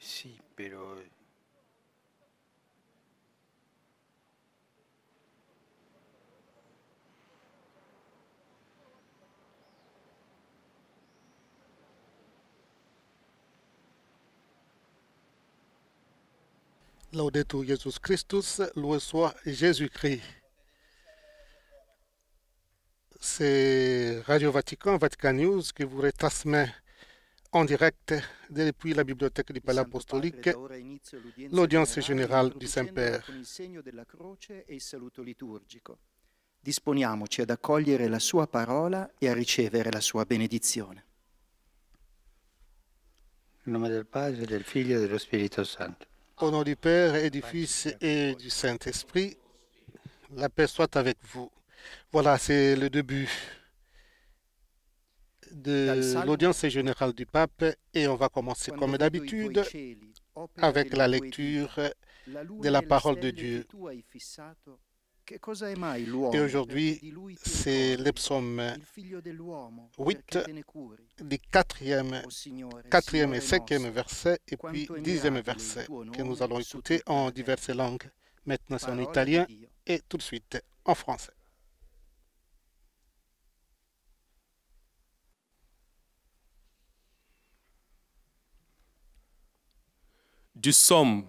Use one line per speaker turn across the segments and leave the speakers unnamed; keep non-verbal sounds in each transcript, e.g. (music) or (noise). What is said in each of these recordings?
Sì, però
Laudetur Jesus Christus, loué soit Jésus-Christ. C'est Radio Vatican, Vatican News, qui vous retransmet en direct depuis la bibliothèque du Palais Apostolique l'audience générale du Saint-Père.
Disponiamoci ad accogliere la sua parola e a ricevere la sua benedizione.
nel nome del Padre, del Figlio e dello Spirito Santo.
Au nom du Père et du Fils et du Saint-Esprit, la paix soit avec vous. Voilà, c'est le début de l'audience générale du pape et on va commencer comme d'habitude avec
delle
la lecture de la
e le
parole de Dieu. Et aujourd'hui, c'est le psaume
il figlio dell'uomo,
huit
perché te ne curi.
du quatrième,
O Signore,
quatrième et cinquième verset et puis dixième verset que nous allons écouter en diverses langues. Maintenant c'est en italien et tout de suite en français.
Du somme.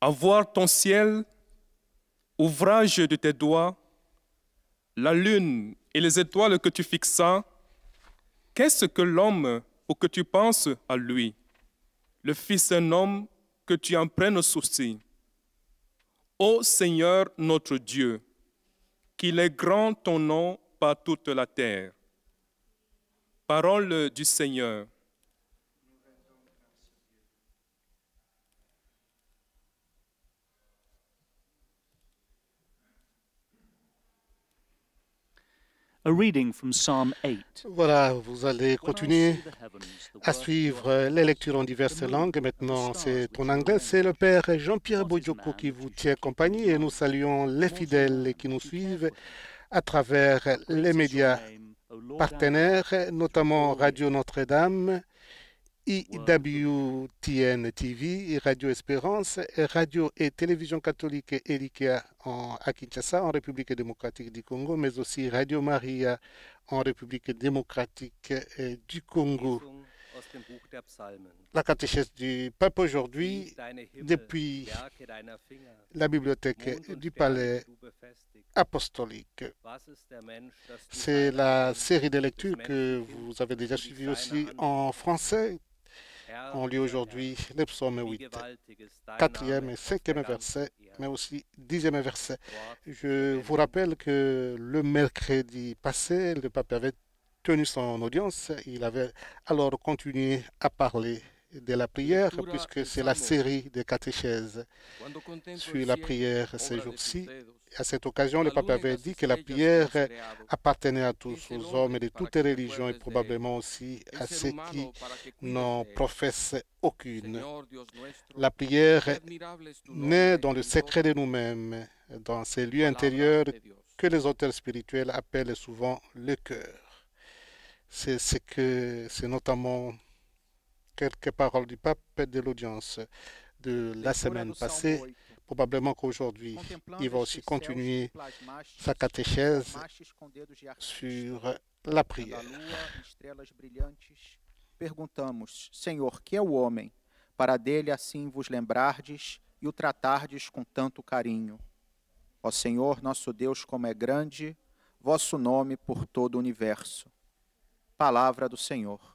À voir ton ciel, ouvrage de tes doigts, la lune et les étoiles que tu fixas, qu'est-ce que l'homme pour que tu penses à lui, le Fils d'un homme que tu en prennes souci. Ô Seigneur notre Dieu, qu'il est grand ton nom par toute la terre. Parole du Seigneur.
A reading from Psalm 8.
Voilà, vous allez continuer à suivre les lectures en diverses langues. Maintenant, c'est en anglais. C'est le Père Jean-Pierre Boudjoko qui vous tient compagnie et nous saluons les fidèles qui nous suivent à travers les médias partenaires, notamment Radio Notre-Dame, IWTN TV, Radio Espérance, Radio et Télévision catholique Erika en, à Kinshasa, en République démocratique du Congo, mais aussi Radio Maria en République démocratique euh, du Congo. La catéchèse du pape aujourd'hui depuis la bibliothèque du palais apostolique. C'est la série de lectures que vous avez déjà
seine
aussi en français.
Herr,
On lit
der
aujourd'hui le psaume
Wie
8,
gewaltig ist dein
quatrième et cinquième verset, mais aussi dixième verset. Je vous rappelle que le mercredi passé, le pape avait tenu son audience. Il avait alors continué à parler de la prière, puisque c'est la série de catéchèses sur la prière ces jours-ci. À cette occasion, le pape avait dit que la prière appartenait à tous, aux hommes de toutes
te
religions et probablement aussi à ceux qui n'en professent aucune. La prière naît dans le secret de nous-mêmes, dans ces lieux intérieurs que les auteurs spirituels appellent souvent le cœur. C'est ce que c'est notamment quelques paroles du pape de l'audience de la semaine passée. Probablement qu'aujourd'hui, il va aussi continuer sa catéchèse sur la prière.
perguntamos: Senhor, que é o homem, para dele assim vos lembrardes e o tratardes com tanto carinho? Ó Senhor, nosso Deus, como é grande, vosso nome por todo o universo. Palavra do Senhor.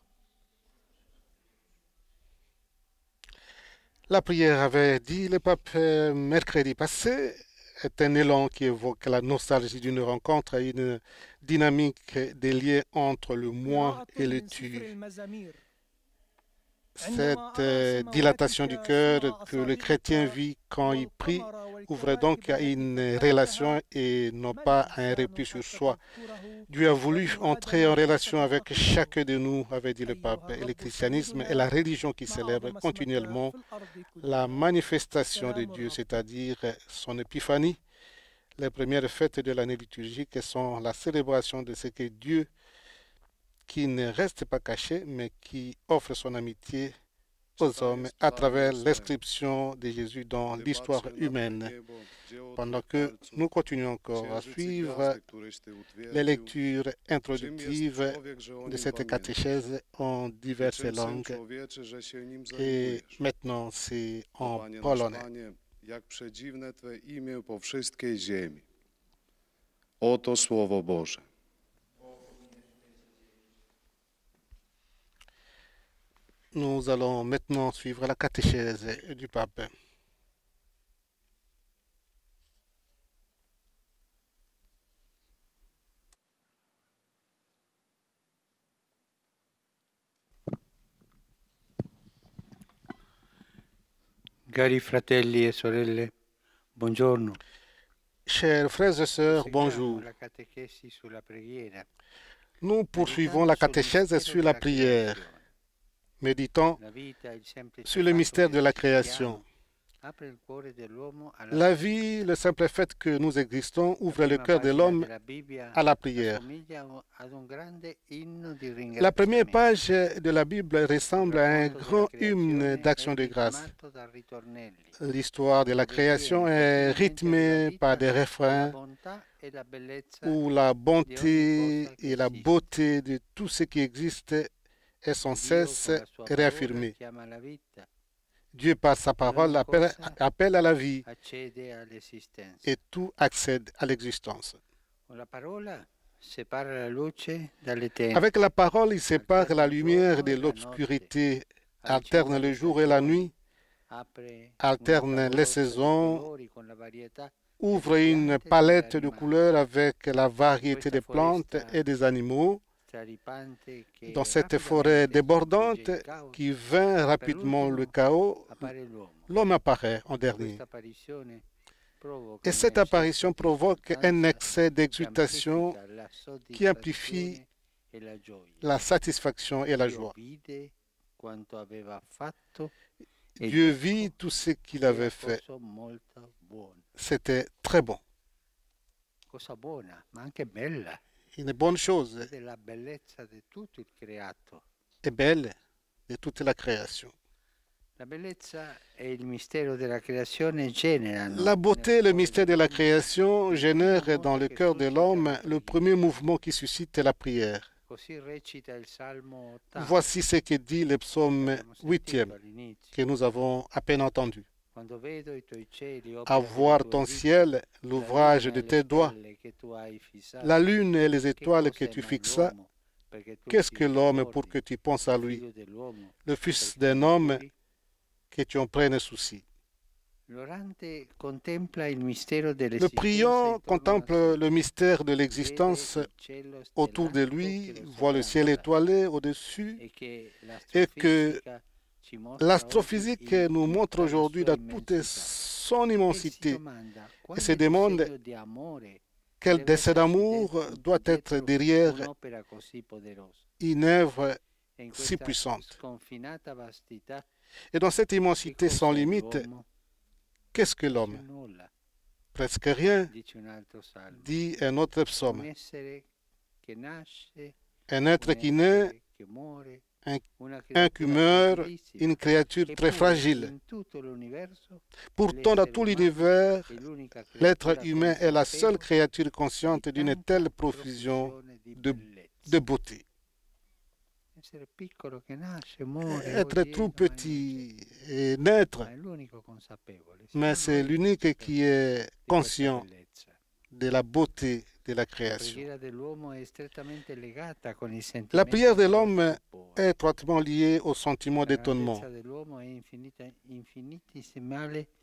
La prière avait dit le pape euh, mercredi passé est un élan qui évoque la nostalgie d'une rencontre et une dynamique des liens entre le moi et le tu. Cette euh, dilatation du cœur que le chrétien vit quand il prie ouvre donc à une relation et non pas à un repli sur soi. Dieu a voulu entrer en relation avec chacun de nous, avait dit le pape, et le christianisme est la religion qui célèbre continuellement la manifestation de Dieu, c'est-à-dire son épiphanie. Les premières fêtes de l'année liturgique sont la célébration de ce que Dieu, qui ne reste pas caché, mais qui offre son amitié aux hommes à travers l'inscription de Jésus dans l'histoire humaine. Pendant que nous continuons encore à suivre les lectures introductives de cette catéchèse en diverses langues et maintenant c'est en polonais.
Oto Słowo Boże.
Nous allons maintenant suivre la catéchèse du pape.
Cari fratelli e sorelle, buongiorno.
Chers frères et sœurs, bonjour. Nous poursuivons la catéchèse sur la prière,
semplice
sur le mystère de la création. La vie, le simple fait que nous existons, ouvre le cœur de l'homme à la prière. La première page de la Bible ressemble à un grand hymne d'action de grâce. L'histoire de la création est rythmée par des refrains
e
où la bonté et la beauté de tout ce qui existe est sans cesse réaffirmée. Dieu, par sa parole, appelle, appelle à la vie et tout accède à l'existence. Avec la parole, il sépare la lumière de l'obscurité, alterne le jour et la nuit, alterne les saisons, ouvre une palette de couleurs avec la variété des plantes et des animaux dans cette forêt débordante qui vint rapidement le chaos. L'homme apparaît en dernier. Et cette apparition provoque un excès d'exultation qui amplifie
e la
satisfaction et la joie.
e
Dieu vit tout ce qu'il
"Era
avait fait. C'était très bon. Une bonne chose
della bellezza di tutto il creato.
et belle de toute la création.
La bellezza e il mistero della creazione generano.
La beauté et le mystère de la création génèrent dans le cœur de l'homme
la
le premier mouvement qui suscite la prière.
Così recita il Salmo 80.
Voici ce que dit le psaume
Abbiamo sentito
8
all'inizio.
que nous avons à peine entendu. À voir ton ciel, l'ouvrage de tes doigts, la lune et les étoiles que tu fixas. Qu'est-ce que l'homme pour que tu penses à lui, le fils d'un homme que tu en prennes souci? Le priant contemple le mystère de l'existence autour de lui, voit le ciel étoilé au-dessus
e
et que L'astrophysique nous montre aujourd'hui dans toute son
si
immensité.
quale
se demande quel décès d'amour doit être derrière une œuvre si puissante. Et dans cette immensité sans limite, qu'est-ce que l'homme? Presque rien, dit un autre psaume. Un être qui naît, un- une créature très fragile. Pourtant, dans tout l'univers, l'être humain est la seule créature consciente d'une telle profusion de- de beauté. Être
domani
petit et naître, mais c'est l'unique qui est conscient de la beauté de la
La
création. prière de l'homme est étroitement liée au sentiment d'étonnement.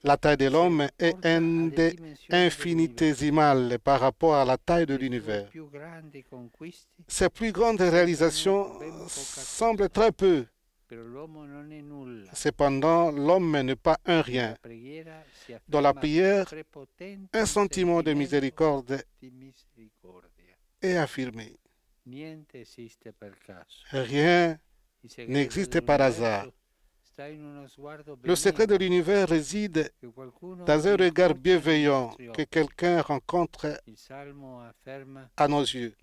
La taille de l'homme est infinitésimale par rapport à la taille de l'univers. Ses plus grandes réalisations semblent très peu. Cependant, l'homme n'est pas un rien. Dans la prière, un sentiment de miséricorde est affirmé. Rien n'existe par hasard. Le secret de l'univers réside dans un regard bienveillant que quelqu'un rencontre à nos yeux.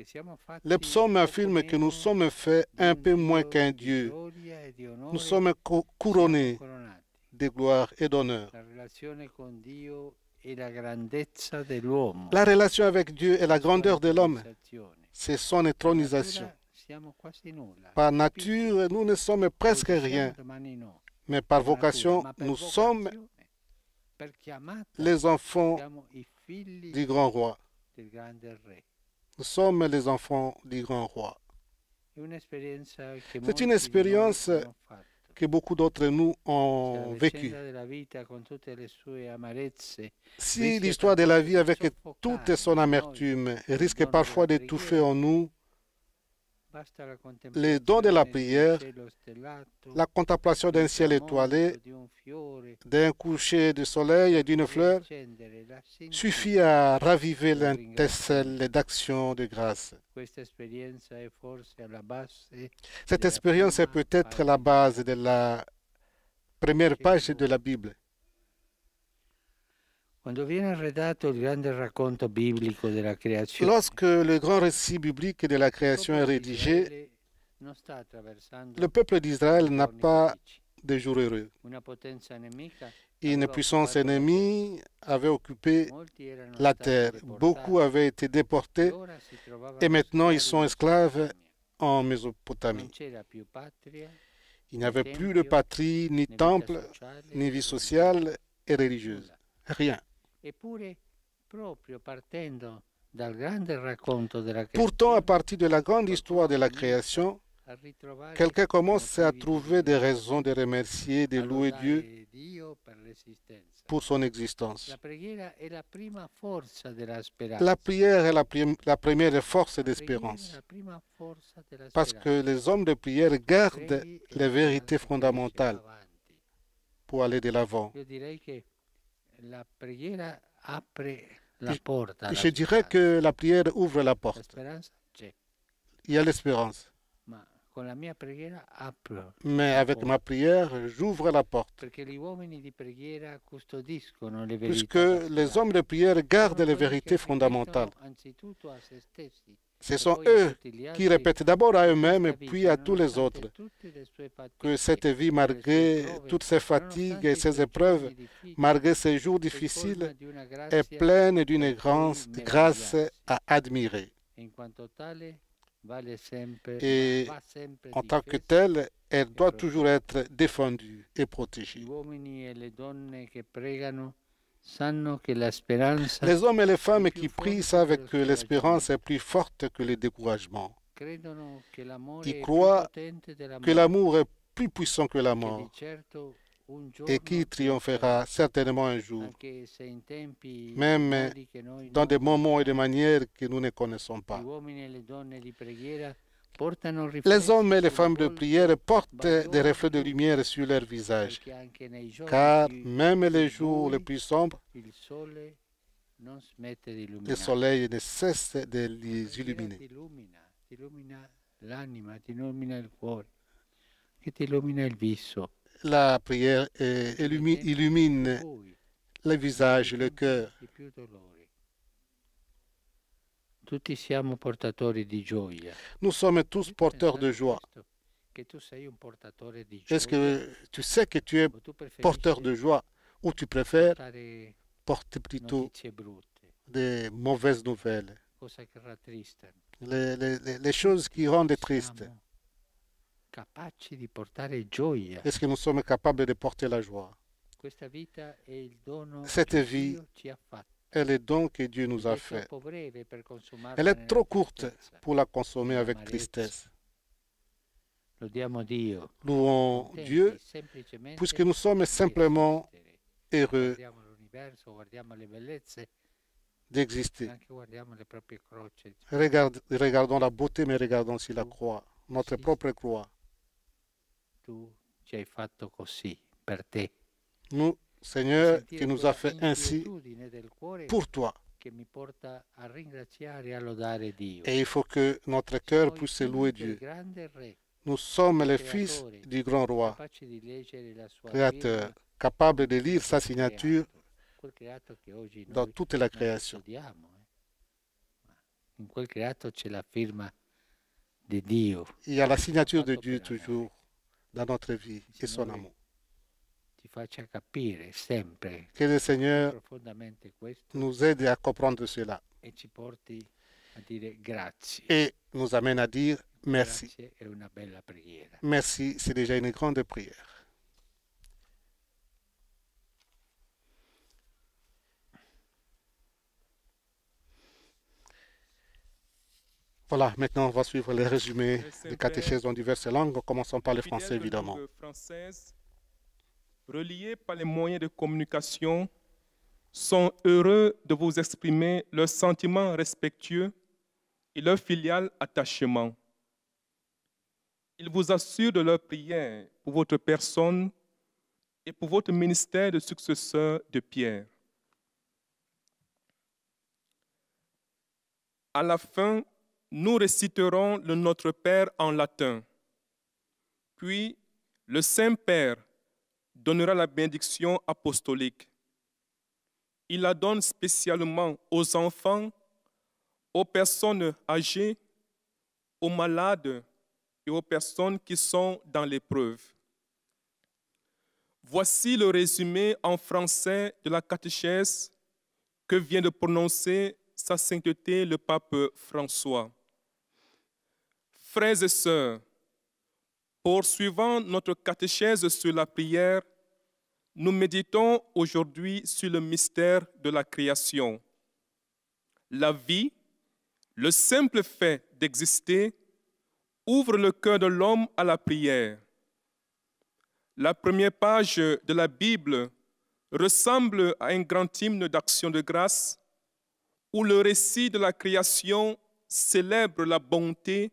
Le psaume affirme que nous sommes faits un peu moins qu'un
di
Dieu. Nous sommes couronnés de gloire et d'honneur.
La
relation avec Dieu et la grandeur de l'homme, c'est son
Per
Par nature, nous ne sommes presque rien, mais par vocation, nous sommes les enfants du grand roi. Nous sommes les enfants du grand roi. C'est une expérience que beaucoup d'entre nous ont vécu.
vicenda della vita con tutte le sue amarezze
Si l'histoire de la vie avec toute son amertume risque parfois d'étouffer en nous les dons de la prière, la contemplation d'un ciel étoilé, d'un coucher de soleil et d'une fleur suffit à raviver l'intercelle d'action de grâce. Cette expérience est peut-être la base de la première page de la Bible.
Quando viene arredato il grande racconto biblico della creazione,
Lorsque le grand récit biblique de la création est rédigé, le peuple d'Israël n'a pas de jour heureux. Une puissance ennemie avait occupé la terre. Beaucoup avaient été déportés et maintenant ils sont esclaves en Mésopotamie. Il n'y avait plus de patrie, ni temple, ni vie sociale et religieuse. Rien.
Eppure, proprio partendo dal grande racconto della
Pourtant, à partir de la grande histoire de la création, quelqu'un commence à trouver des raisons de remercier, de louer Dieu pour son existence.
La
prière est la, première force d'espérance. parce que les hommes de prière gardent
e
les
la
vérités fondamentales pour aller de l'avant.
La alla
Je dirais que la prière ouvre la porte. Il y a l'espérance. Mais avec ma prière, j'ouvre la porte. Puisque les hommes de prière gardent les vérités fondamentales. Ce sont eux qui répètent d'abord à eux-mêmes et puis à tous les autres. que cette vie, malgré toutes ces fatigues et
suoi
épreuves, malgré ces jours difficiles, est pleine d'une grâce à admirer. Et En tant que telle, elle doit toujours être défendue et protégée. Les hommes et les femmes qui prient savent que l'espérance est plus forte que le découragement,
potente della
que l'amour est plus puissant que la mort. et qui triomphera certainement un jour, même dans des moments et des manières que nous ne connaissons pas. Les hommes et les femmes de prière portent des reflets de lumière sur leur visage, car même les jours les plus sombres, le soleil ne cesse de les illuminer. La prière
tempi
illumine
bui,
le visage, le cœur. Nous sommes tous porteurs de joie. Est-ce que tu sais que tu es porteur de joie ou tu préfères porter plutôt des mauvaises nouvelles, les, les- les- les choses qui rendent tristes. Est-ce que nous sommes capables de porter la joie? Cette vie Elle est don que Dieu nous a fait. Elle est trop courte pour la consommer avec tristesse. Louons Dieu puisque nous sommes simplement heureux d'exister. regardons la beauté, mais regardons aussi la croix, notre propre croix. Nous, Seigneur, qui nous a fait ainsi pour toi.
e.
Et il faut que notre cœur puisse louer Dieu. Nous sommes les fils du grand roi, créateur,
firma
capables de lire sa signature dans toute la création.
eh. La Dio.
Il y a la signature de Dieu toujours dans notre vie et son amour.
Faccia capire sempre
Que le Seigneur
profondamente questo
nous aide à comprendre cela
e ci porti a dire grazie.
et nous amène à dire merci.
Grazie è una bella preghiera.
Merci, c'est déjà une grande prière. Voilà, maintenant on va suivre les résumés
Le
des catéchèses dans diverses langues. Commençons par le français,
de
évidemment.
langue française, reliés par les moyens de communication, sont heureux de vous exprimer leurs sentiments respectueux et leur filial attachement. Ils vous assurent de leur prière pour votre personne et pour votre ministère de successeur de Pierre. À la fin, nous réciterons le Notre Père en latin. Puis, le Saint-Père donnera la bénédiction apostolique. Il la donne spécialement aux enfants, aux personnes âgées, aux malades et aux personnes qui sont dans l'épreuve. Voici le résumé en français de la catéchèse que vient de prononcer Sa Sainteté le pape François. Frères et sœurs, poursuivant notre catéchèse sur la prière, nous méditons aujourd'hui sur le mystère de la création. La vie, le simple fait d'exister, ouvre le cœur de l'homme à la prière. La première page de la Bible ressemble à un grand hymne d'action de grâce où le récit de la création célèbre la bonté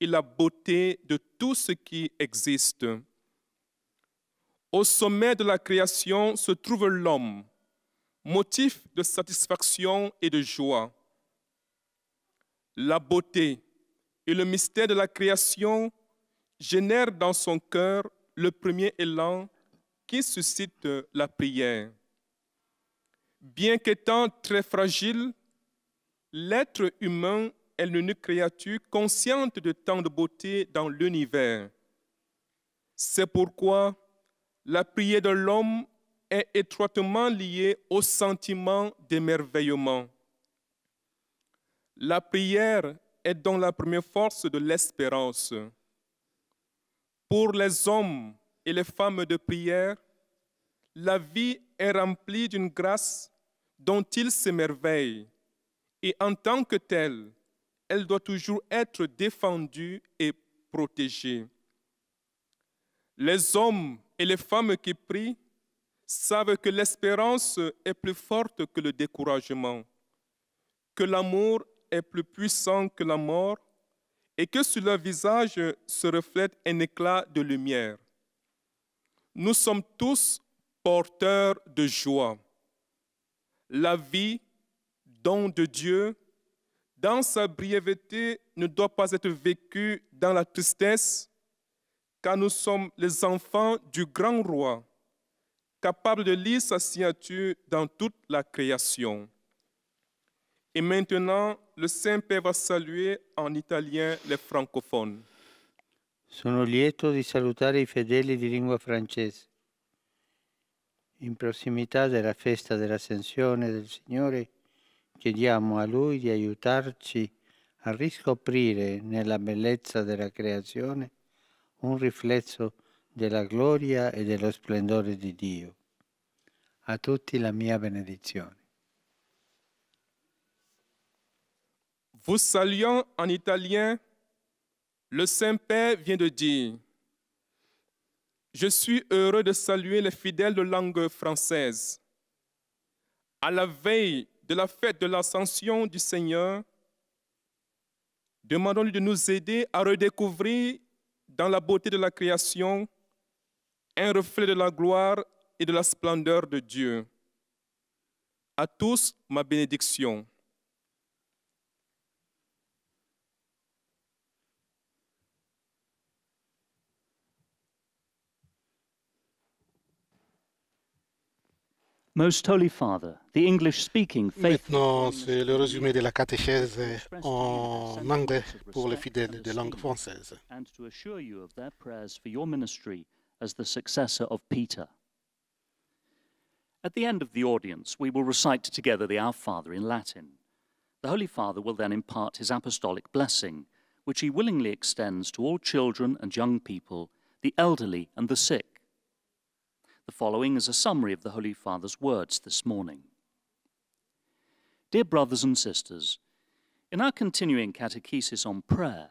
et la beauté de tout ce qui existe. Au sommet de la création se trouve l'homme, motif de satisfaction et de joie. La beauté et le mystère de la création génèrent dans son cœur le premier élan qui suscite la prière. Bien qu'étant très fragile, l'être humain l'unique créature consciente de tant de beauté dans l'univers. C'est pourquoi la prière de l'homme est étroitement liée au sentiment d'émerveillement. La prière est donc la première force de l'espérance. Pour les hommes et les femmes de prière, la vie est remplie d'une grâce dont ils s'émerveillent et en tant que telle, elle doit toujours être défendue et protégée. Les hommes et les femmes qui prient savent que l'espérance est plus forte que le découragement, que l'amour est plus puissant que la mort et que sur leur visage se reflète un éclat de lumière. Nous sommes tous porteurs de joie. La vie, don de Dieu, dans sa brièveté, ne doit pas être vécue dans la tristesse, car nous sommes les enfants du grand roi, capables de lire sa signature dans toute la création. Et maintenant, le Saint-Père va saluer en italien les francophones.
Sono lieto di salutare i fedeli di lingua francese. In prossimità della festa dell'Ascensione del Signore, chiediamo a Lui di aiutarci a riscoprire nella bellezza della creazione un riflesso della gloria e dello splendore di Dio. A tutti la mia benedizione.
Vous saluant en italien, le Saint-Père vient de dire Je suis heureux de saluer les fidèles de langue française. À la veille de la fête de l'ascension du Seigneur, demandons-lui de nous aider à redécouvrir dans la beauté de la création un reflet de la gloire et de la splendeur de Dieu. À tous, ma bénédiction.
Most Holy Father, the English speaking faithful
Maintenant, c'est le résumé de la catéchèse en anglais pour les fidèles de langue française.
and to assure you of their prayers for your ministry as the successor of Peter. At the end of the audience, we will recite together the Our Father in Latin. The Holy Father will then impart his apostolic blessing, which he willingly extends to all children and young people, the elderly and the sick. The following is a summary of the Holy Father's words this morning. Dear brothers and sisters, in our continuing catechesis on prayer,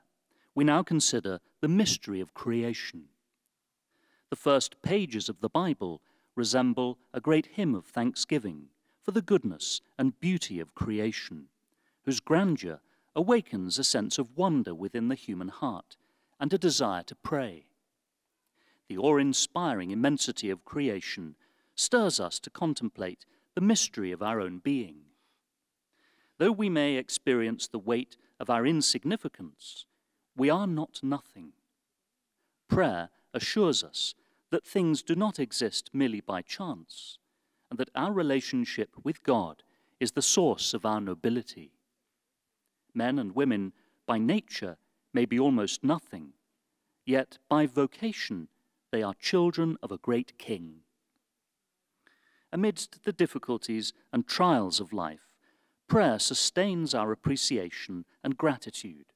we now consider the mystery of creation. The first pages of the Bible resemble a great hymn of thanksgiving for the goodness and beauty of creation, whose grandeur awakens a sense of wonder within the human heart and a desire to pray. The awe inspiring immensity of creation stirs us to contemplate the mystery of our own being. Though we may experience the weight of our insignificance, we are not nothing. Prayer assures us that things do not exist merely by chance, and that our relationship with God is the source of our nobility. Men and women, by nature, may be almost nothing, yet by vocation, they are children of a great king. Amidst the difficulties and trials of life, prayer sustains our appreciation and gratitude,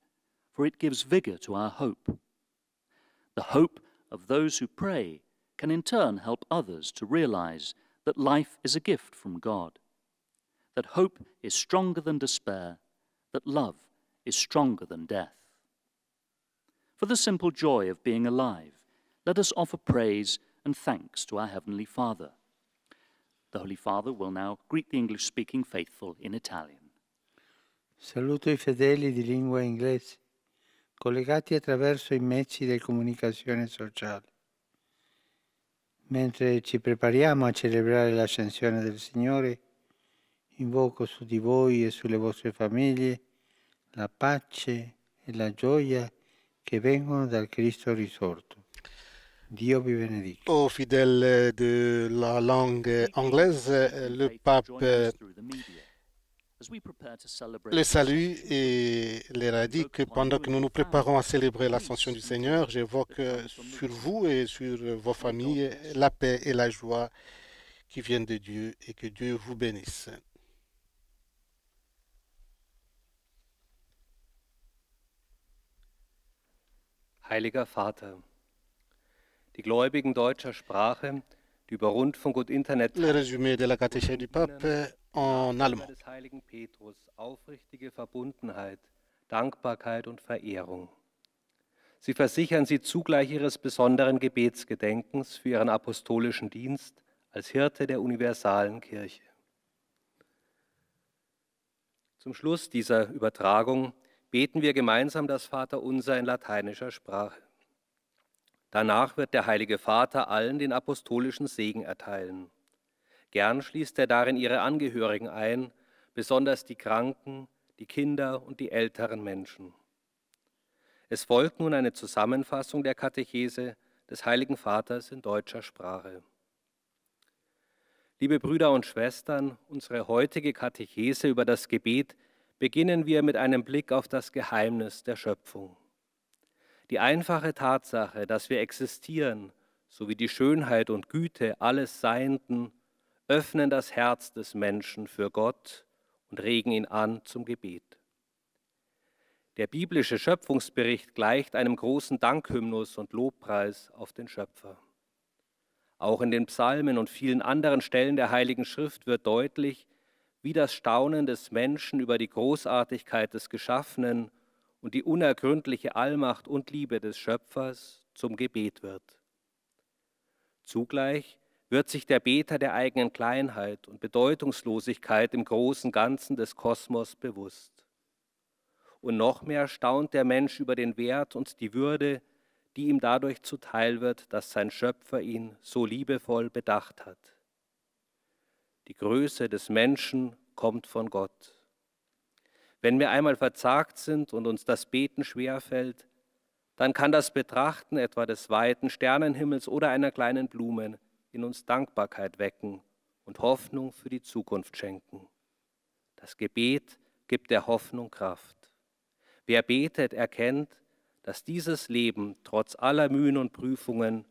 for it gives vigor to our hope. The hope of those who pray can in turn help others to realize that life is a gift from God, that hope is stronger than despair, that love is stronger than death. For the simple joy of being alive, let us offer praise and thanks to our Heavenly Father. The Holy Father will now greet the English speaking faithful in Italian.
Saluto i fedeli di lingua inglese, collegati attraverso i mezzi di comunicazione sociale. Mentre ci prepariamo a celebrare l'ascensione del Signore, invoco su di voi e sulle vostre famiglie la pace e la gioia che vengono dal Cristo risorto. Dio vi benedica.
Aux fidèles de la langue anglaise, le pape les salue et leur a dit que pendant que nous nous préparons à célébrer l'ascension du Seigneur, j'évoque sur vous et sur vos familles la paix et la joie qui viennent de Dieu et que Dieu vous bénisse.
Heiliger Vater, die Gläubigen deutscher Sprache, die über Rundfunk und Internet
Le résumé de la catéchèse du pape en allemand.
des heiligen Petrus aufrichtige Verbundenheit, Dankbarkeit und Verehrung. Sie versichern sie zugleich ihres besonderen Gebetsgedenkens für ihren apostolischen Dienst als Hirte der universalen Kirche. Zum Schluss dieser Übertragung beten wir gemeinsam das Vaterunser in lateinischer Sprache. Danach wird der Heilige Vater allen den apostolischen Segen erteilen. Gern schließt er darin ihre Angehörigen ein, besonders die Kranken, die Kinder und die älteren Menschen. Es folgt nun eine Zusammenfassung der Katechese des Heiligen Vaters in deutscher Sprache. Liebe Brüder und Schwestern, unsere heutige Katechese über das Gebet beginnen wir mit einem Blick auf das Geheimnis der Schöpfung. Die einfache Tatsache, dass wir existieren, sowie die Schönheit und Güte alles Seienden, öffnen das Herz des Menschen für Gott und regen ihn an zum Gebet. Der biblische Schöpfungsbericht gleicht einem großen Dankhymnus und Lobpreis auf den Schöpfer. Auch in den Psalmen und vielen anderen Stellen der Heiligen Schrift wird deutlich, wie das Staunen des Menschen über die Großartigkeit des Geschaffenen und die unergründliche Allmacht und Liebe des Schöpfers zum Gebet wird. Zugleich wird sich der Beter der eigenen Kleinheit und Bedeutungslosigkeit im großen Ganzen des Kosmos bewusst. Und noch mehr staunt der Mensch über den Wert und die Würde, die ihm dadurch zuteil wird, dass sein Schöpfer ihn so liebevoll bedacht hat. Die Größe des Menschen kommt von Gott. Wenn wir einmal verzagt sind und uns das Beten schwerfällt, dann kann das Betrachten etwa des weiten Sternenhimmels oder einer kleinen Blume in uns Dankbarkeit wecken und Hoffnung für die Zukunft schenken. Das Gebet gibt der Hoffnung Kraft. Wer betet, erkennt, dass dieses Leben trotz aller Mühen und Prüfungen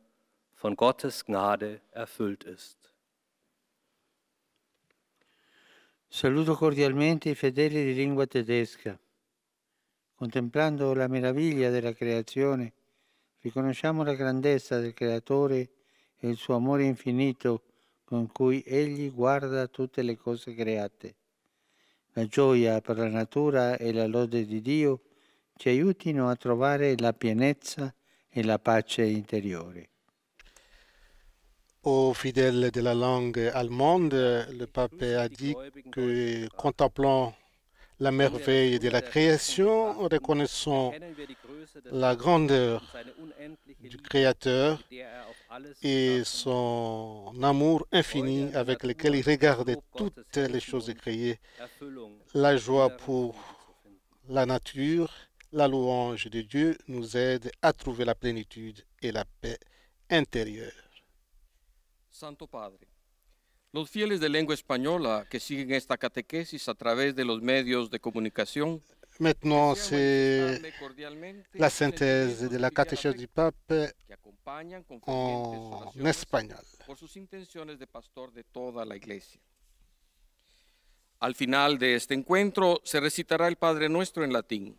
von Gottes Gnade erfüllt ist.
Saluto cordialmente i fedeli di lingua tedesca. Contemplando la meraviglia della creazione, riconosciamo la grandezza del Creatore e il suo amore infinito con cui Egli guarda tutte le cose create. La gioia per la natura e la lode di Dio ci aiutino a trovare la pienezza e la pace interiore.
Aux fidèles de la langue allemande, le pape a dit que contemplant la merveille de la création, reconnaissons la grandeur du Créateur et son amour infini avec lequel il regardait toutes les choses créées, la joie pour la nature, la louange de Dieu nous aide à trouver la plénitude et la paix intérieure.
Santo Padre, los fieles de lengua española que siguen esta catequesis a través de los medios de comunicación
Maintenant, c'est la synthèse de la catéchèse du pape en espagnol.
por sus intenciones de pastor de toda la iglesia. Al final de este encuentro se recitará el Padre Nuestro en latín.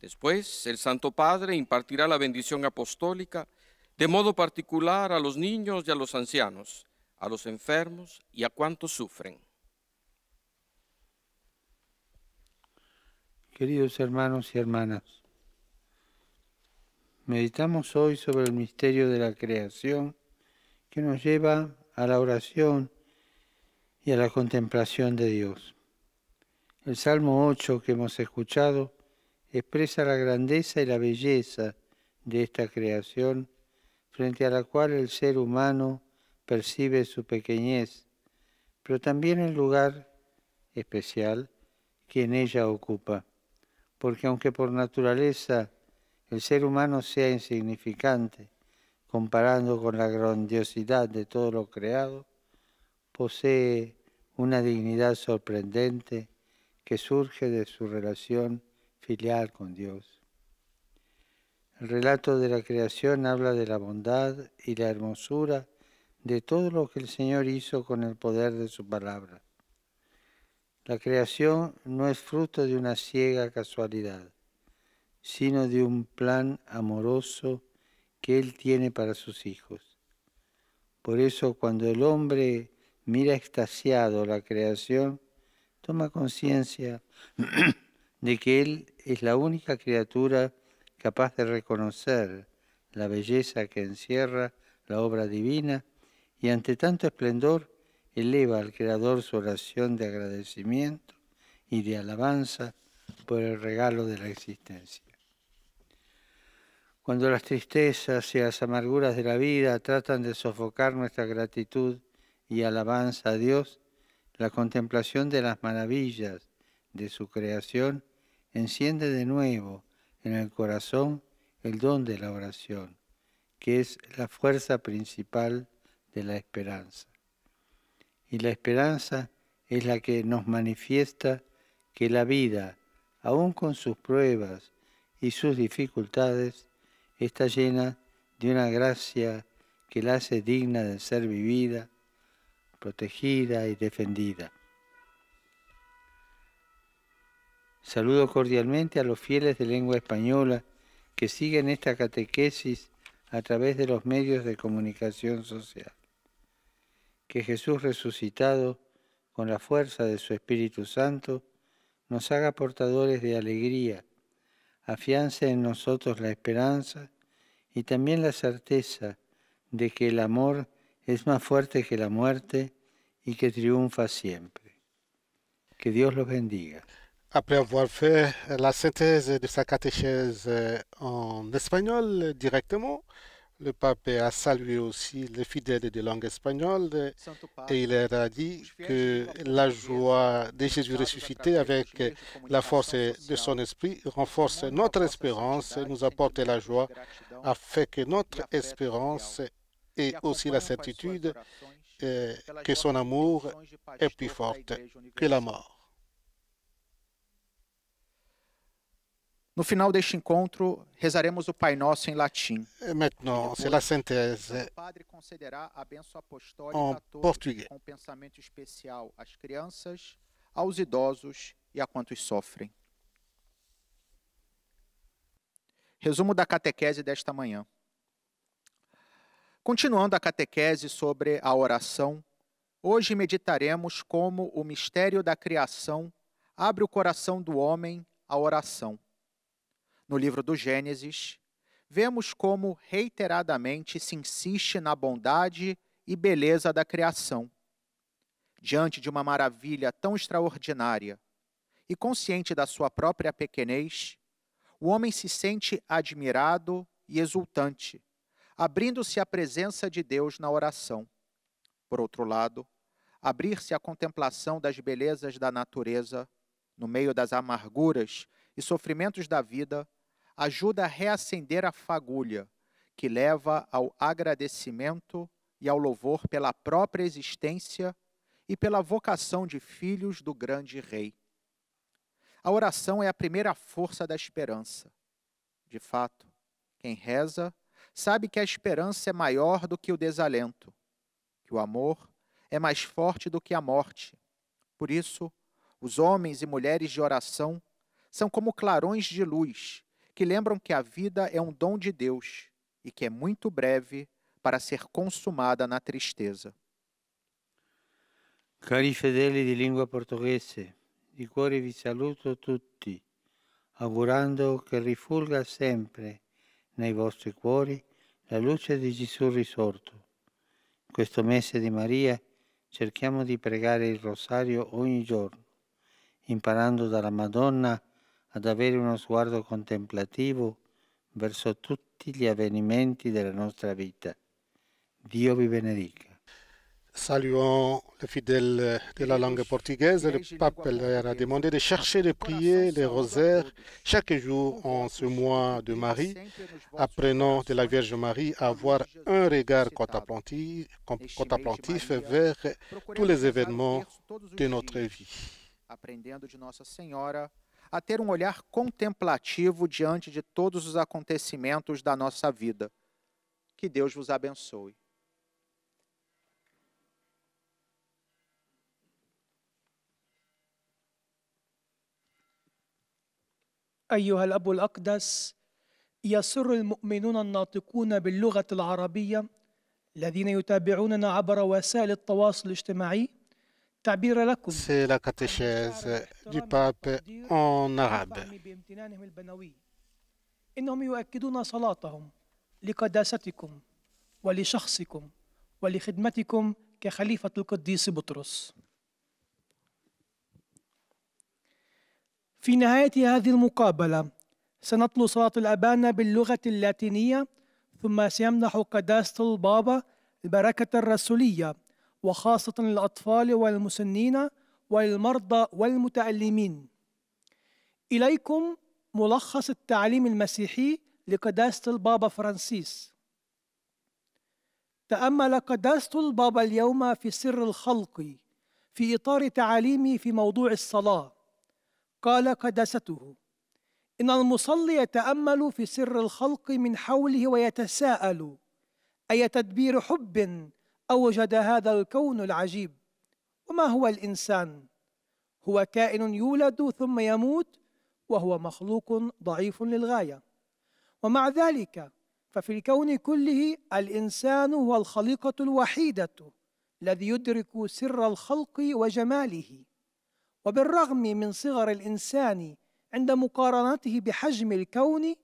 Después, el Santo Padre impartirá la bendición apostólica de modo particular a los niños y a los ancianos, a los enfermos y a cuantos sufren.
Queridos hermanos y hermanas, meditamos hoy sobre el misterio de la creación que nos lleva a la oración y a la contemplación de Dios. El Salmo 8 que hemos escuchado expresa la grandeza y la belleza de esta creación frente a la cual el ser humano percibe su pequeñez, pero también el lugar especial que en ella ocupa. Porque aunque por naturaleza el ser humano sea insignificante, comparando con la grandiosidad de todo lo creado, posee una dignidad sorprendente que surge de su relación filial con Dios. El relato de la creación habla de la bondad y la hermosura de todo lo que el Señor hizo con el poder de su palabra. La creación no es fruto de una ciega casualidad, sino de un plan amoroso que Él tiene para sus hijos. Por eso cuando el hombre mira extasiado la creación, toma conciencia (clears throat) de que Él es la única criatura capaz de reconocer la belleza que encierra la obra divina y ante tanto esplendor eleva al Creador su oración de agradecimiento y de alabanza por el regalo de la existencia. Cuando las tristezas y las amarguras de la vida tratan de sofocar nuestra gratitud y alabanza a Dios, la contemplación de las maravillas de su creación enciende de nuevo en el corazón el don de la oración, que es la fuerza principal de la esperanza. Y la esperanza es la que nos manifiesta que la vida, aun con sus pruebas y sus dificultades, está llena de una gracia que la hace digna de ser vivida, protegida y defendida. Saludo cordialmente a los fieles de lengua española que siguen esta catequesis a través de los medios de comunicación social. Que Jesús resucitado, con la fuerza de su Espíritu Santo, nos haga portadores de alegría, afiance en nosotros la esperanza y también la certeza de que el amor es más fuerte que la muerte y que triunfa siempre. Que Dios los bendiga.
Après avoir fait la synthèse de sa catéchèse euh, en espagnol directement, le pape a salué aussi les fidèles de langue espagnole et il leur a dit que la joie de Jésus ressuscité avec la force de son esprit renforce notre espérance, nous apporte la joie afin que notre espérance et aussi la certitude euh, que son amour est plus fort que la mort.
No final deste encontro, rezaremos o Pai Nosso em latim.
Maintenant, c'est la synthèse
O padre concederá a bênção apostólica a todos
portugais.
com pensamento especial às crianças, aos idosos e a quantos sofrem. Resumo da catequese desta manhã. Continuando a catequese sobre a oração, hoje meditaremos como o mistério da criação abre o coração do homem à oração. No livro do Gênesis, vemos como reiteradamente se insiste na bondade e beleza da criação. Diante de uma maravilha tão extraordinária e consciente da sua própria pequenez, o homem se sente admirado e exultante, abrindo-se à presença de Deus na oração. Por outro lado, abrir-se à contemplação das belezas da natureza, no meio das amarguras e sofrimentos da vida, ajuda a reacender a fagulha que leva ao agradecimento e ao louvor pela própria existência e pela vocação de filhos do grande Rei. A oração é a primeira força da esperança. De fato, quem reza sabe que a esperança é maior do que o desalento, que o amor é mais forte do que a morte. Por isso, os homens e mulheres de oração são como clarões de luz que lembram que a vida é um dom de Deus e que é muito breve para ser consumada na tristeza.
Cari fedeli di lingua portoghese, di cuore vi saluto tutti, augurando che rifulga sempre nei vostri cuori la luce di Gesù risorto. In questo mese di Maria cerchiamo di pregare il rosario ogni giorno, imparando dalla Madonna ad avere uno sguardo contemplativo verso tutti gli avvenimenti della nostra vita. Dio vi benedica.
Saluons les fidèles de la langue portugaise. Le pape leur a demandé de chercher, de prier les rosaires chaque jour en ce mois de Marie, apprenant de la Vierge Marie à avoir un regard contemplatif, contemplatif vers tous les événements de notre vie.
Aprendendo de Nossa Senhora a ter um olhar contemplativo diante de todos os acontecimentos da nossa vida. Que Deus vos abençoe.
أيها الأب الأقدس يسر المؤمنون الناطقون باللغة العربية الذين يتابعوننا عبر وسائل التواصل الاجتماعي تعبير لكم
C'est la catéchèse du pape en arabe.
إنهم يؤكدون صلاتهم لقداستكم ولشخصكم ولخدمتكم كخليفة القديس بطرس. في نهاية هذه المقابلة سنتلو صلاة الأبانة باللغة اللاتينية ثم سيمنح قداسة البابا البركة الرسولية وخاصة للأطفال والمسنين والمرضى والمتألمين إليكم ملخص التعليم المسيحي لقداسة البابا فرانسيس. تأمل قداسة البابا اليوم في سر الخلق في إطار تعاليمه في موضوع الصلاة. قال قداسته إن المصلي يتأمل في سر الخلق من حوله ويتساءل أي تدبير حب أوجد هذا الكون العجيب. وما هو الإنسان؟ هو كائن يولد ثم يموت وهو مخلوق ضعيف للغاية. ومع ذلك ففي الكون كله الإنسان هو الخليقة الوحيدة الذي يدرك سر الخلق وجماله. وبالرغم من صغر الإنسان عند مقارنته بحجم الكون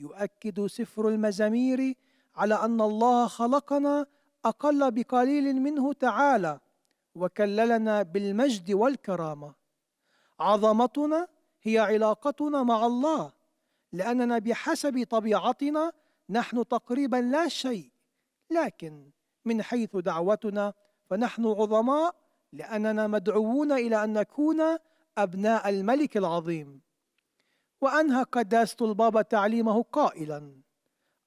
يؤكد سفر المزامير على أن الله خلقنا أقل بقليل منه تعالى وكللنا بالمجد والكرامة. عظمتنا هي علاقتنا مع الله لأننا بحسب طبيعتنا نحن تقريبا لا شيء. لكن من حيث دعوتنا فنحن عظماء لأننا مدعوون إلى أن نكون أبناء الملك العظيم. وأنهى قداسة البابا تعليمه قائلا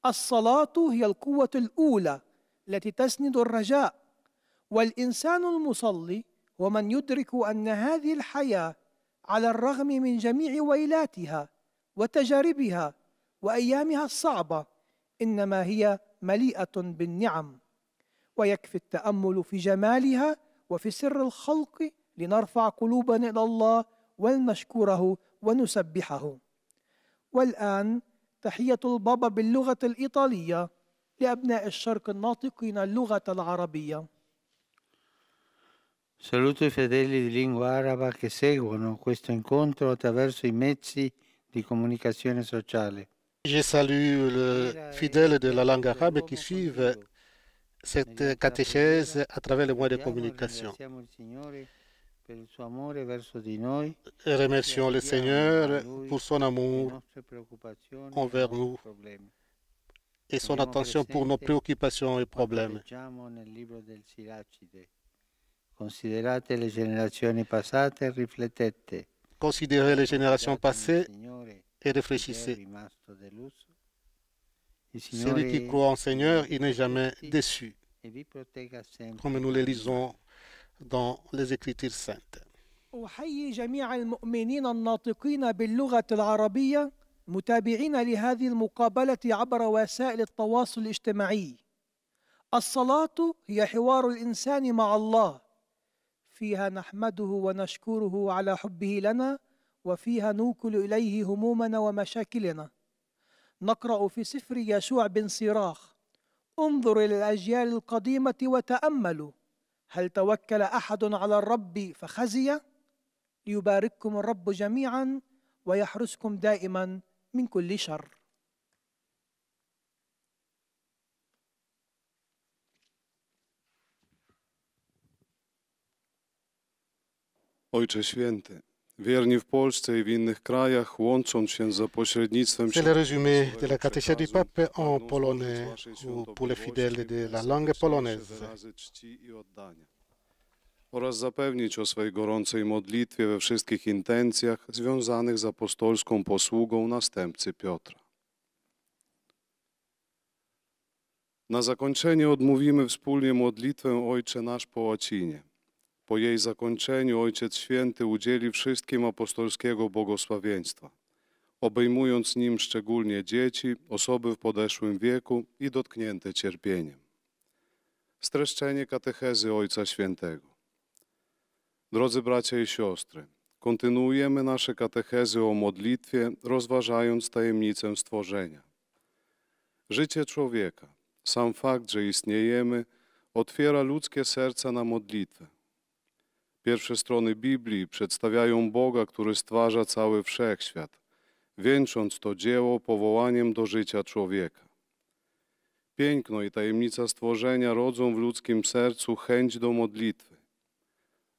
الصلاة هي القوة الأولى التي تسند الرجاء. والإنسان المصلي هو من يدرك أن هذه الحياة على الرغم من جميع ويلاتها وتجاربها وأيامها الصعبة إنما هي مليئة بالنعم. ويكفي التأمل في جمالها وفي سر الخلق لنرفع قلوبنا إلى الله ولنشكره ونسبحه. والآن تحية البابا باللغة الإيطالية. لأبناء الشرق الناطقين اللغة العربية
Saluto i fedeli di lingua araba che seguono questo incontro attraverso i mezzi di comunicazione sociale.
Je salue les fidèles de la langue arabe qui suivent cette catéchèse à travers les moyens de communication. Et remercions le Seigneur pour son amour envers nous et son attention pour nos préoccupations et problèmes.
E.
Considérez les générations passées et réfléchissez. Celui qui croit en Seigneur, il n'est jamais déçu, comme nous le lisons dans les Écritures saintes.
متابعين لهذه المقابلة عبر وسائل التواصل الاجتماعي. الصلاة هي حوار الإنسان مع الله. فيها نحمده ونشكره على حبه لنا وفيها نوكل إليه همومنا ومشاكلنا. نقرأ في سفر يشوع بن صراخ انظر إلى الأجيال القديمة وتأملوا. هل توكل أحد على الرب فخزي؟ ليبارككم الرب جميعا ويحرسكم دائما. من كل شر
Ojcze Święty, wierni w Polsce i w innych krajach, łącząc się za pośrednictwem
C'est le résumé de la catéchèse du pape en polonais ou pour les fidèles de la langue polonaise.
oraz zapewnić o swej gorącej modlitwie we wszystkich intencjach związanych z apostolską posługą następcy Piotra. Na zakończenie odmówimy wspólnie modlitwę Ojcze nasz po łacinie. Po jej zakończeniu Ojciec Święty udzieli wszystkim apostolskiego błogosławieństwa, obejmując nim szczególnie dzieci, osoby w podeszłym wieku i dotknięte cierpieniem. Streszczenie katechezy Ojca Świętego. Drodzy bracia i siostry, kontynuujemy nasze katechezy o modlitwie, rozważając tajemnicę stworzenia. Życie człowieka, sam fakt, że istniejemy, otwiera ludzkie serca na modlitwę. Pierwsze strony Biblii przedstawiają Boga, który stwarza cały wszechświat, wieńcząc to dzieło powołaniem do życia człowieka. Piękno i tajemnica stworzenia rodzą w ludzkim sercu chęć do modlitwy.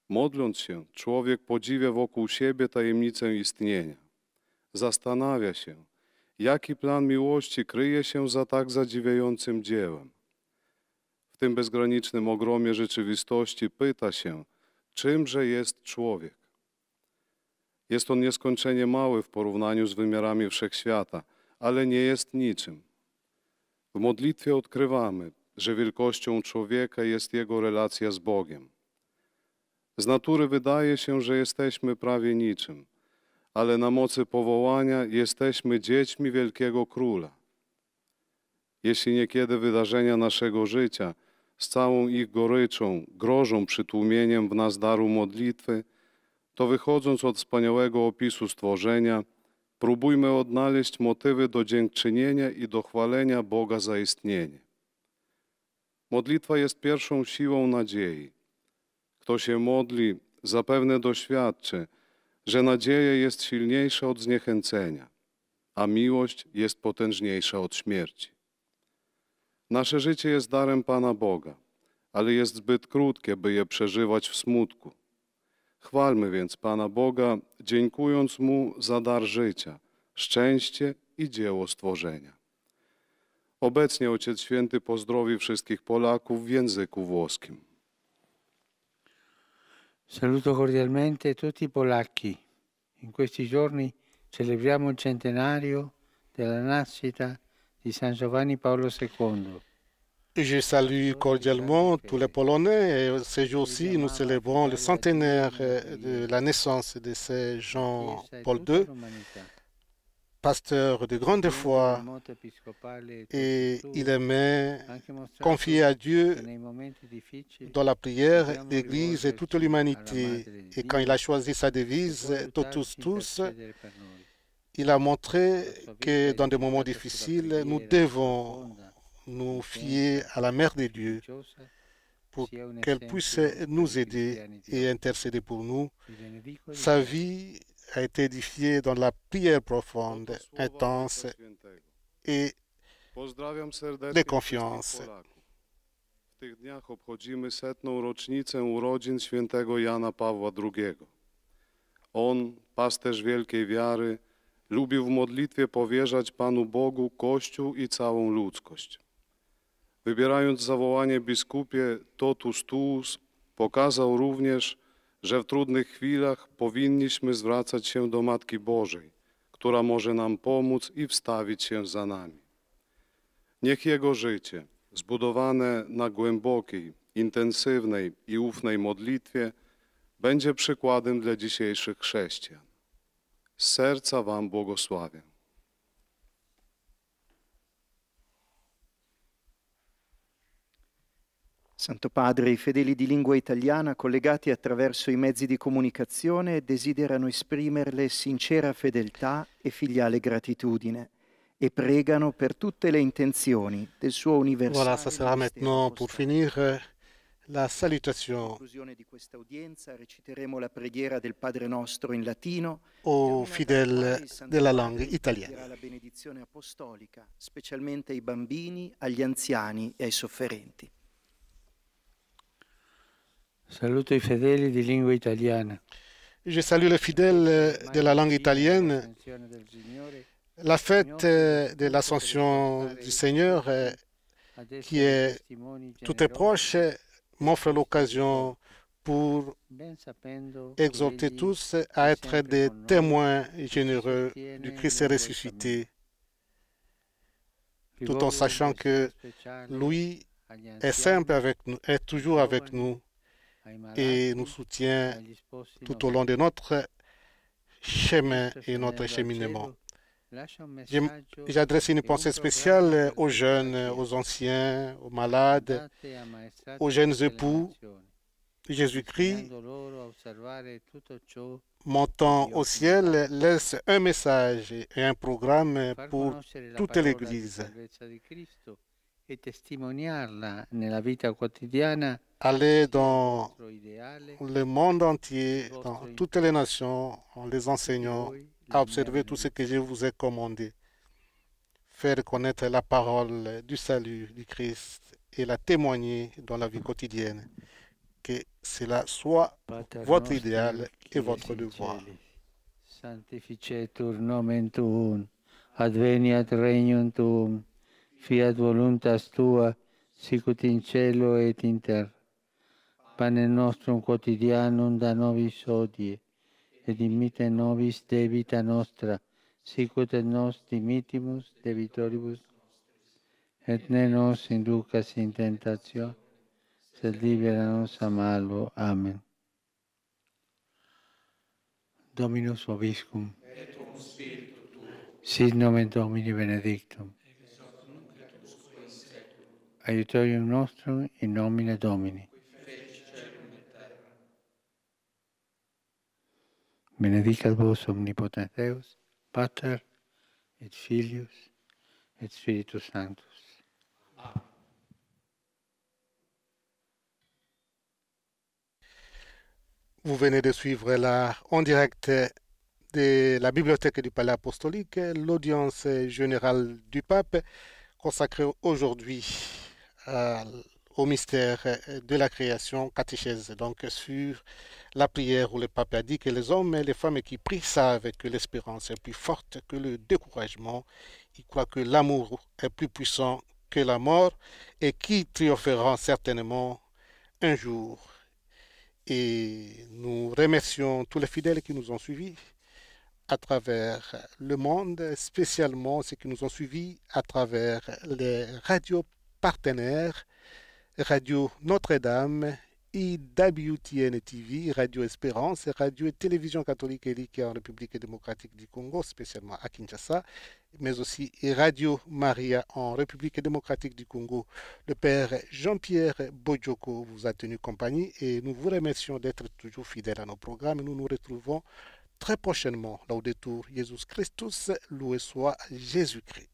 Modląc się, człowiek podziwia wokół siebie tajemnicę istnienia. Zastanawia się, jaki plan miłości kryje się za tak zadziwiającym dziełem. W tym bezgranicznym ogromie rzeczywistości pyta się, czymże jest człowiek. Jest on nieskończenie mały w porównaniu z wymiarami wszechświata, ale nie jest niczym. W modlitwie odkrywamy, że wielkością człowieka jest jego relacja z Bogiem. Z natury wydaje się, że jesteśmy prawie niczym, ale na mocy powołania jesteśmy dziećmi wielkiego króla. Jeśli niekiedy wydarzenia naszego życia z całą ich goryczą grożą przytłumieniem w nas daru modlitwy, to wychodząc od wspaniałego opisu stworzenia, próbujmy odnaleźć motywy do dziękczynienia i do chwalenia Boga za istnienie. Modlitwa jest pierwszą siłą nadziei. Kto się modli, zapewne doświadczy, że nadzieja jest silniejsza od zniechęcenia, a miłość jest potężniejsza od śmierci. Nasze życie jest darem Pana Boga, ale jest zbyt krótkie, by je przeżywać w smutku. Chwalmy więc Pana Boga, dziękując Mu za dar życia, szczęście i dzieło stworzenia. Obecnie Ojciec Święty pozdrowi wszystkich Polaków w języku włoskim.
Saluto cordialmente tutti i polacchi. In questi giorni celebriamo il centenario della nascita di San Giovanni Paolo II.
Je salue cordialement tous les Polonais et ce jour-ci, nous célébrons le centenaire de la naissance de Saint Jean-Paul II, pasteur de grande foi, et il aimait confier à Dieu dans la prière l'Église et toute l'humanité. Et quand il a choisi sa devise, Totus tous, il a montré que dans des moments difficiles, nous devons nous fier à la Mère de Dieu pour qu'elle puisse nous aider et intercéder pour nous. Sa vie a été édifiée dans la prière profonde, intense et de confiance.
W tych dniach obchodzimy setną rocznicę urodzin świętego Jana Pawła II. On, pasterz wielkiej wiary, lubił w modlitwie powierzać Panu Bogu Kościół i całą ludzkość. Wybierając zawołanie biskupie totus tuus, pokazał również, że w trudnych chwilach powinniśmy zwracać się do Matki Bożej, która może nam pomóc i wstawić się za nami. Niech Jego życie, zbudowane na głębokiej, intensywnej i ufnej modlitwie, będzie przykładem dla dzisiejszych chrześcijan. Z serca Wam błogosławię.
Santo Padre, i fedeli di lingua italiana collegati attraverso i mezzi di comunicazione desiderano esprimerle sincera fedeltà e filiale gratitudine e pregano per tutte le intenzioni del suo universale.
Voilà, ça sera maintenant pour finir euh, la salutation
conclusione di questa udienza reciteremo la preghiera del Padre nostro in latino
aux fidèles de la langue italienne.
la benedizione apostolica, specialmente ai bambini, agli anziani e ai sofferenti.
Lingua.
Je salue les fidèles de la langue italienne. La fête euh, de l'Ascension du Seigneur, euh, qui est tout est proche, m'offre l'occasion pour exhorter tous à être des témoins généreux du Christ ressuscité, tout en sachant que lui est simple avec nous, est toujours avec nous et nous soutient tout au long de notre chemin et notre cheminement. J'adresse une pensée spéciale aux jeunes, aux anciens, aux malades, aux jeunes époux. Jésus-Christ, montant au ciel, laisse un message et un programme pour toute l'Église. Aller dans le monde entier, dans toutes les nations, en les enseignant à observer tout ce que je vous ai commandé. Faire connaître la parole du salut du Christ et la témoigner dans la vie quotidienne. Que cela soit votre idéal et votre devoir.
Sanctificetur nomen tuum, adveniat regnum tuum, fiat voluntas tua, sicut in cielo et in terra. Pane nostrum quotidianum da nobis hodie, et dimitte nobis debita nostra, sicut et nos dimittimus debitoribus, et ne nos inducas in tentatio, sed libera nos a malo. Amen. Dominus vobiscum. Sit nomen Domini benedictum. Aiutorium nostrum in nomine Domini. Benedicat vos omnipotens Deus, Pater et Filius et Spiritus Sanctus.
Vous venez de suivre là en direct de la bibliothèque du Palais apostolique l'audience générale du pape consacrée aujourd'hui à- au mystère de la création catéchèse, donc sur la prière où le pape a dit que les hommes et les femmes qui prient savent que l'espérance est plus forte que le découragement. Il croit que l'amour est plus puissant que la mort et qui triomphera certainement un jour. Et nous remercions tous les fidèles qui nous ont suivis à travers le monde, spécialement ceux qui nous ont suivis à travers les radios partenaires, Radio Notre-Dame, IWTN TV, Radio Espérance, Radio et Télévision catholique est en République démocratique du Congo, spécialement à Kinshasa, mais aussi Radio Maria en République démocratique du Congo. Le Père Jean-Pierre Bojoko vous a tenu compagnie et nous vous remercions d'être toujours fidèles à nos programmes. Nous nous retrouvons très prochainement. Laudetur Jesus Christus, loué soit Jésus-Christ.